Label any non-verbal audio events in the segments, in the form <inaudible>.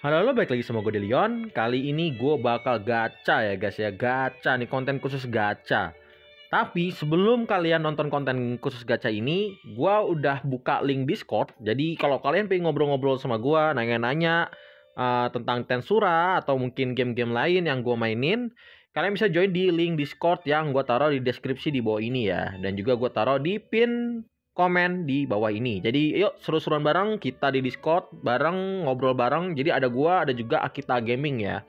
Halo halo, balik lagi sama gue Delion. Kali ini gue bakal gacha ya guys ya. Gacha nih, konten khusus gacha. Tapi sebelum kalian nonton konten khusus gacha ini Gue udah buka link Discord. Jadi kalau kalian pengen ngobrol-ngobrol sama gue Nanya-nanya uh, tentang Tensura Atau mungkin game-game lain yang gue mainin Kalian bisa join di link Discord yang gue taruh di deskripsi di bawah ini ya. Dan juga gue taruh di pin komen di bawah ini. Jadi yuk seru-seruan bareng kita di Discord, bareng ngobrol bareng. Jadi ada gua, ada juga Akita Gaming ya.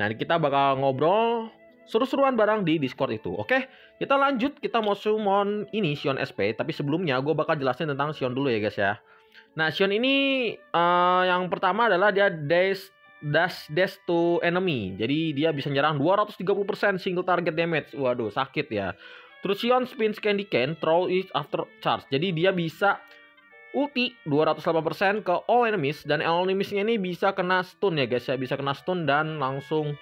Nah, kita bakal ngobrol seru-seruan bareng di Discord itu. Oke, kita lanjut. Kita mau summon ini Sion SP, tapi sebelumnya gue bakal jelasin tentang Sion dulu ya guys ya. Nah, Sion ini uh, yang pertama adalah dia dash dash dash to enemy. Jadi dia bisa nyerang 230% single target damage. Waduh, sakit ya. Terus spins candy can, throw it after charge. Jadi dia bisa ulti 208% ke all enemies dan all enemiesnya ini bisa kena stun ya guys ya, bisa kena stun dan langsung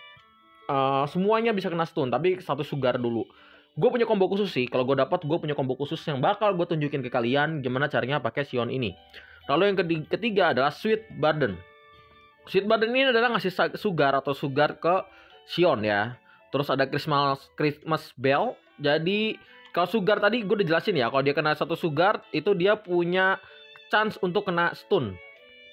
uh, semuanya bisa kena stun. Tapi satu sugar dulu. Gue punya combo khusus sih. Kalau gue dapat, gue punya combo khusus yang bakal gue tunjukin ke kalian gimana caranya pakai Sion ini. Lalu yang ketiga adalah Sweet Burden. Sweet Burden ini adalah ngasih sugar atau sugar ke Sion ya. Terus ada Christmas Christmas Bell jadi kalau Sugar tadi gue udah jelasin ya, kalau dia kena satu Sugar itu dia punya chance untuk kena stun.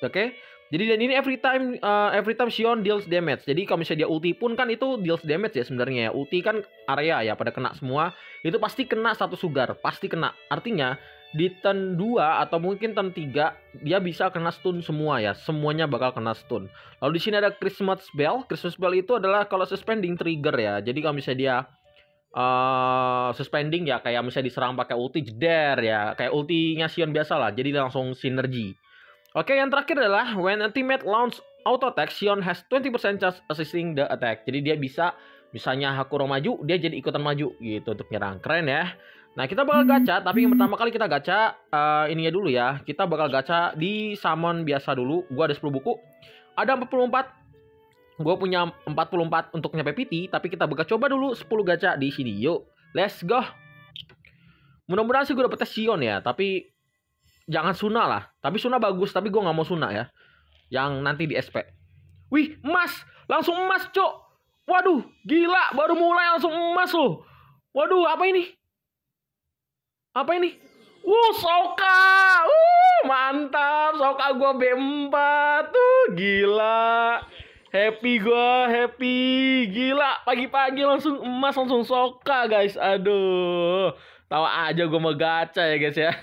Oke? Okay? Jadi dan ini every time uh, every time Sion deals damage. Jadi kalau misalnya dia ulti pun kan itu deals damage ya sebenarnya ya. Ulti kan area ya pada kena semua. Itu pasti kena satu Sugar, pasti kena. Artinya di turn 2 atau mungkin turn 3 dia bisa kena stun semua ya. Semuanya bakal kena stun. Lalu di sini ada Christmas Bell. Christmas Bell itu adalah kalau suspending trigger ya. Jadi kalau misalnya dia uh, suspending ya kayak misalnya diserang pakai ulti jeder ya kayak ultinya Sion biasa lah jadi langsung sinergi oke yang terakhir adalah when a teammate launch auto attack Sion has 20% chance assisting the attack jadi dia bisa misalnya Hakuro maju dia jadi ikutan maju gitu untuk nyerang keren ya Nah kita bakal gacha, tapi yang pertama kali kita gacha uh, ininya dulu ya. Kita bakal gacha di summon biasa dulu. Gua ada 10 buku. Ada 44 gue punya 44 untuk nyampe PT, tapi kita bakal coba dulu 10 gacha di sini. Yuk, let's go. Mudah-mudahan sih gue dapet Sion ya, tapi jangan Suna lah. Tapi Suna bagus, tapi gue nggak mau Suna ya. Yang nanti di SP. Wih, emas! Langsung emas, cok! Waduh, gila! Baru mulai langsung emas loh. Waduh, apa ini? Apa ini? Wuh, Soka! Uh, mantap! Soka gue B4! Tuh, gila! Happy gua, happy. Gila, pagi-pagi langsung emas langsung soka, guys. Aduh. Tawa aja gua mau gacha ya, guys ya.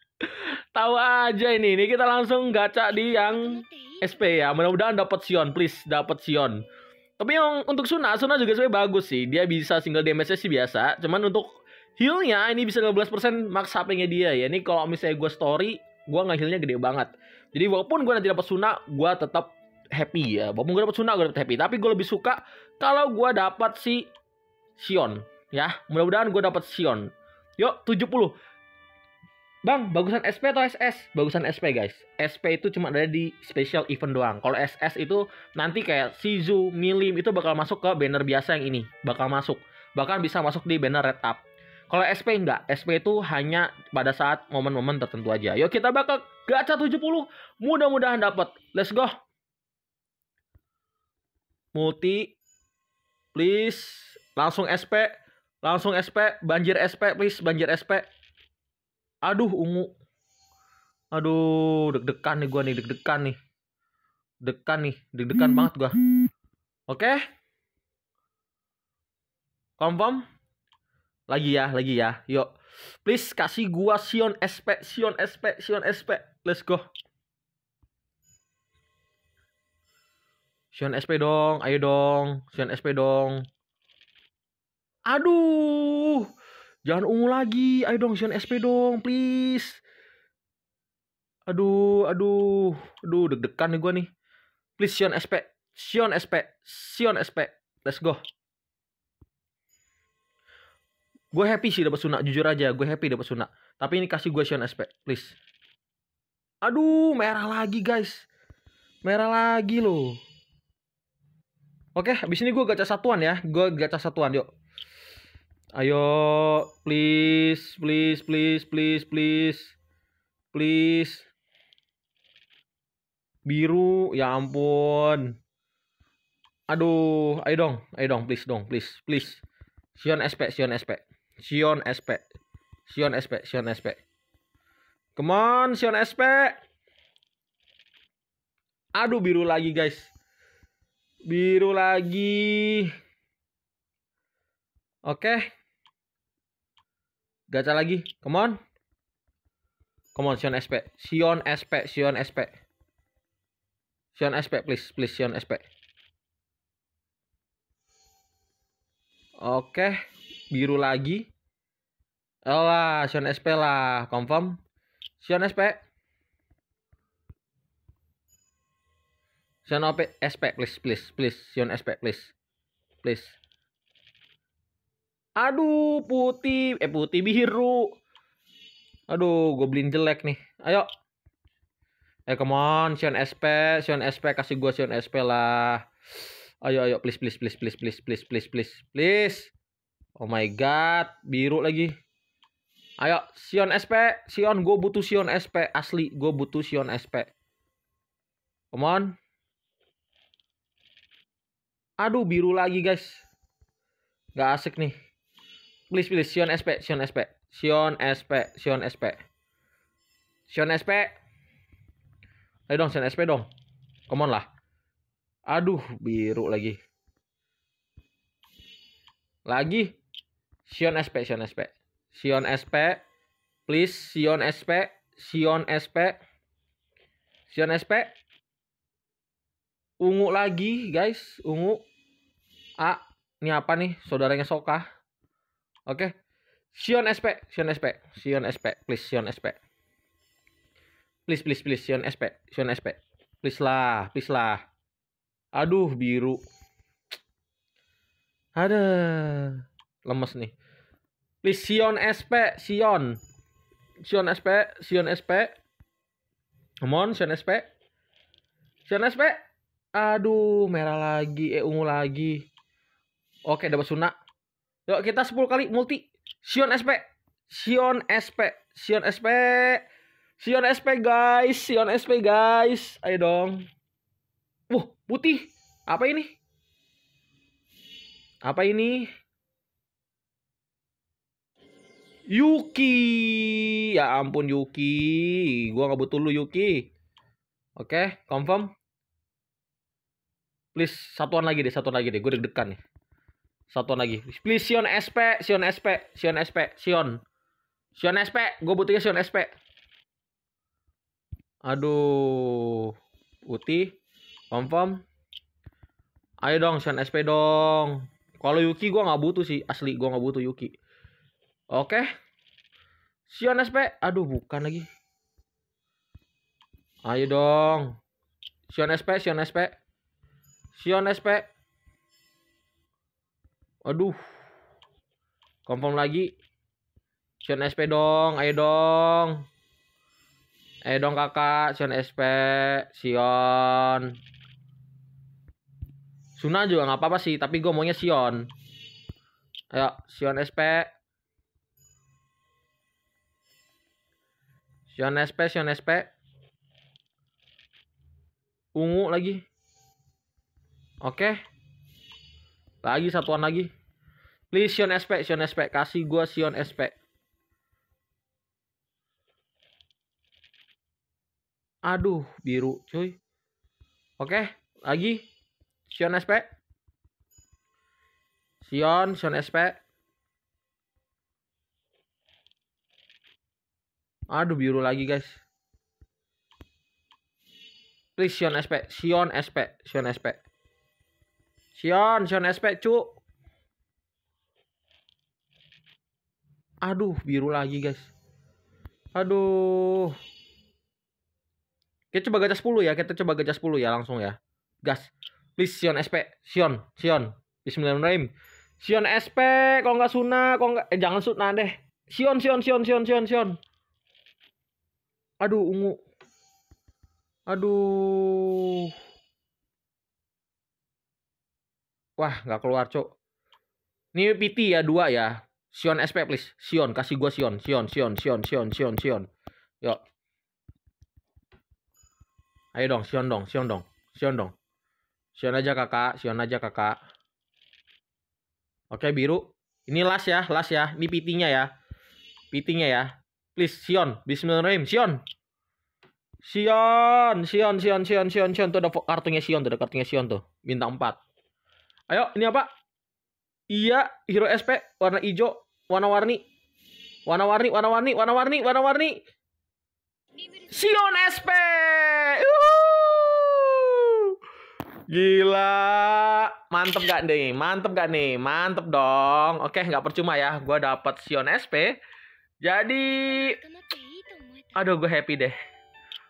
<laughs> Tahu aja ini. Ini kita langsung gacha di yang SP ya. Mudah-mudahan dapat Sion, please, dapat Sion. Tapi yang untuk Suna, Suna juga sebenarnya bagus sih. Dia bisa single damage sih biasa. Cuman untuk healnya ini bisa 15% max HP-nya dia ya. Ini kalau misalnya gue story, gue nggak healnya gede banget. Jadi walaupun gue nanti dapat Suna, gue tetap happy ya. Walaupun gue dapet Suna gue dapet happy. Tapi gue lebih suka kalau gue dapat si Sion. Ya, mudah-mudahan gue dapat Sion. Yuk, 70. Bang, bagusan SP atau SS? Bagusan SP guys. SP itu cuma ada di special event doang. Kalau SS itu nanti kayak Shizu, Milim itu bakal masuk ke banner biasa yang ini. Bakal masuk. Bahkan bisa masuk di banner red up. Kalau SP enggak, SP itu hanya pada saat momen-momen tertentu aja. Yuk kita bakal gacha 70. Mudah-mudahan dapat. Let's go multi please. Langsung SP langsung SP banjir SP please. Banjir SP aduh ungu. Aduh deg-degan nih gua nih deg-degan nih. Degan nih deg-degan banget gua. Oke? Okay? confirm? Lagi ya lagi ya. Yuk. Please kasih gua Sion SP Sion SP Sion SP let's go Sion SP dong, ayo dong. Sion SP dong. Aduh. Jangan ungu lagi. Ayo dong Sion SP dong, please. Aduh, aduh. Aduh, deg-degan nih gua nih. Please Sion SP. Sion SP. Sion SP. Let's go. Gue happy sih dapat Suna, jujur aja. Gue happy dapat Suna. Tapi ini kasih gue Sion SP, please. Aduh, merah lagi guys. Merah lagi loh. Oke, habis ini gue gacha satuan ya. Gue gacha satuan, yuk. Ayo, please, please, please, please, please. Please. Biru, ya ampun. Aduh, ayo dong, ayo dong, please dong, please, please. Sion SP, Sion SP. Sion SP. Sion SP, Sion SP. Come on, Sion SP. Aduh, biru lagi, guys. Biru lagi. Oke. Gacha lagi. Come on. Come on, Sion SP. Sion SP, Sion SP. Sion SP, please, please, Sion SP. Oke, biru lagi. Alah, Sion SP lah, confirm. Sion SP. Sion OP SP, please, please, please. Sion SP, please. Please. Aduh, putih. Eh, putih biru. Aduh, goblin jelek nih. Ayo. Eh, come on, Sion SP, Sion SP kasih gua Sion SP lah. Ayo, ayo, please, please, please, please, please, please, please, please, please. Oh my god, biru lagi. Ayo, Sion SP, Sion, gue butuh Sion SP asli, gue butuh Sion SP. Come on. Aduh, biru lagi guys. Gak asik nih. Please, please, Sion SP, Sion SP. Sion SP, Sion SP. Sion SP. Ayo dong, Sion SP dong. Come on lah. Aduh, biru lagi. Lagi. Sion SP, Sion SP. Sion SP. Please, Sion SP. Sion SP. Sion SP. Ungu lagi, guys. Ungu. A. Ini apa nih? Saudaranya Soka. Oke. Sion SP, Sion SP, Sion SP, please Sion SP. Please, please, please, Sion SP, Sion SP. Please lah, please lah. Aduh, biru. Ada. Lemes nih. Please, Sion SP, Sion. Sion SP, Sion SP. Come on, Sion SP. Sion SP. Aduh, merah lagi, eh ungu lagi. Oke, dapat sunak. Yuk, kita 10 kali multi. Sion SP. Sion SP. Sion SP. Sion SP guys. Sion SP guys. Ayo dong. Wah, putih. Apa ini? Apa ini? Yuki. Ya ampun Yuki. Gua nggak butuh lu Yuki. Oke, confirm. Please satuan lagi deh, satuan lagi deh. Gue deg-degan nih. Satuan lagi. Please Sion SP, Sion SP, Sion SP, Sion. Sion SP, gue butuhnya Sion SP. Aduh. Putih. Confirm. Ayo dong Sion SP dong. Kalau Yuki gue nggak butuh sih, asli gue nggak butuh Yuki. Oke. Sion SP, aduh bukan lagi. Ayo dong. Sion SP, Sion SP. Sion SP. Aduh. Confirm lagi. Sion SP dong, ayo dong. Ayo dong kakak, Sion SP, Sion. Suna juga nggak apa-apa sih, tapi gue maunya Sion. Ayo, Sion SP. Sion SP, Sion SP. Ungu lagi. Oke. Lagi satuan lagi. Please Sion SP, Sion SP. Kasih gua Sion SP. Aduh, biru cuy. Oke, lagi. Sion SP. Sion, Sion SP. Aduh, biru lagi guys. Please Sion SP, Sion SP, Sion SP. Sion, Sion SP, cu. Aduh, biru lagi, guys. Aduh. Kita coba gacha 10 ya, kita coba gacha 10 ya langsung ya. Gas. Please Sion SP, Sion, Sion. Bismillahirrahmanirrahim. Sion SP, kalau nggak Suna, kalau nggak eh jangan Suna deh. Sion, Sion, Sion, Sion, Sion, Sion. Aduh, ungu. Aduh. Wah, nggak keluar, Cok. Ini PT ya, dua ya. Sion SP, please. Sion, kasih gua Sion. Sion, Sion, Sion, Sion, Sion, Sion. Yuk. Ayo dong, Sion dong, Sion dong, Sion dong. Sion aja kakak, Sion aja kakak. Oke biru. Ini las ya, las ya. Ini PT-nya ya. PT-nya ya. Please, Sion. Bismillahirrahmanirrahim. Sion. Sion, Sion, Sion, Sion, Sion, Sion. Tuh ada kartunya Sion tuh, ada kartunya Sion tuh. Bintang 4. Ayo, ini apa? Iya, hero SP warna hijau, warna-warni. Warna-warni, warna-warni, warna-warni, warna-warni. Sion SP. Uhuh. Gila, mantep gak nih? Mantep gak nih? Mantep dong. Oke, nggak percuma ya. Gua dapat Sion SP. Jadi, aduh gue happy deh.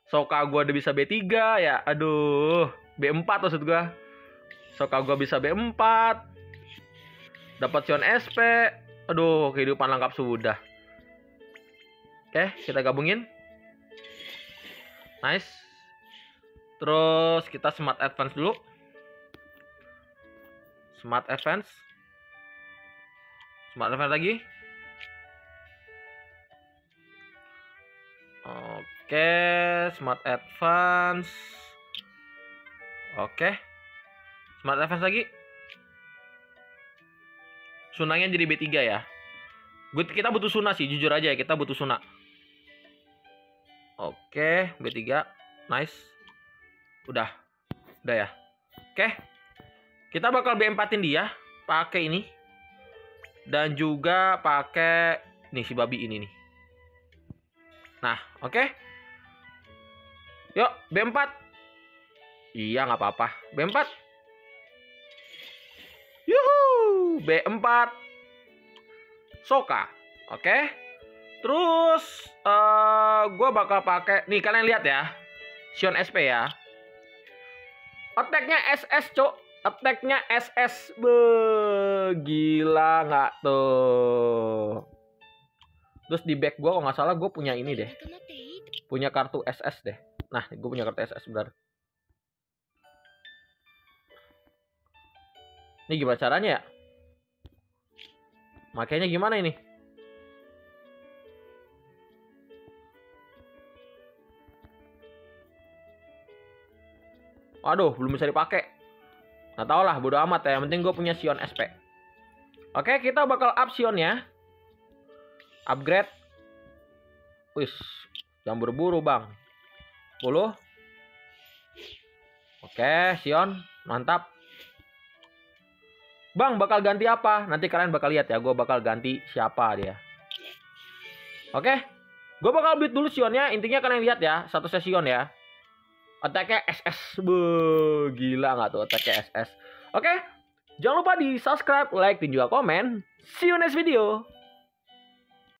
Soka gue udah bisa B3 ya. Aduh, B4 maksud gue. Soka gue bisa B4. Dapat Sion SP. Aduh, kehidupan lengkap sudah. Oke, kita gabungin. Nice. Terus kita smart advance dulu. Smart advance. Smart advance lagi. Oke, smart advance. Oke. Smart advance lagi. Sunanya jadi B3 ya. Kita butuh Suna sih, jujur aja ya, kita butuh Suna. Oke, B3. Nice. Udah. Udah ya. Oke. Kita bakal B4-in dia pakai ini. Dan juga pakai nih si babi ini nih. Nah, oke. Yuk, B4. Iya, nggak apa-apa. B4. Yuhu, B4. Soka. Oke. Terus uh, gue bakal pakai nih kalian lihat ya. Sion SP ya. Attack-nya SS, Cok. Attack-nya SS. Be, gila nggak tuh? Terus di back gue kalau nggak salah gue punya ini deh. Punya kartu SS deh. Nah, gue punya kartu SS benar. Ini gimana caranya ya? Makanya gimana ini? Waduh, belum bisa dipakai. Nggak tau lah, bodo amat ya. Yang penting gue punya Sion SP. Oke, kita bakal up Sionnya. Upgrade. Wis, jangan buru-buru bang. 10. Oke, Sion. Mantap. Bang, bakal ganti apa? Nanti kalian bakal lihat ya. Gue bakal ganti siapa dia. Oke. Gue bakal build dulu Sionnya. Intinya kalian lihat ya. Satu Sion ya. Attack-nya SS. Be, gila nggak tuh attack-nya SS. Oke. Jangan lupa di subscribe, like, dan juga komen. See you next video.